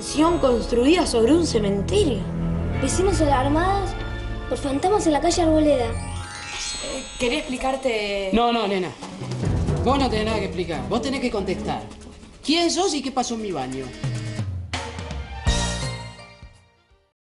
mansión construida sobre un cementerio. Vecinos alarmados por fantasmas en la calle Arboleda. Eh, quería explicarte... No, no, nena. Vos no tenés nada que explicar. Vos tenés que contestar. ¿Quién sos y qué pasó en mi baño?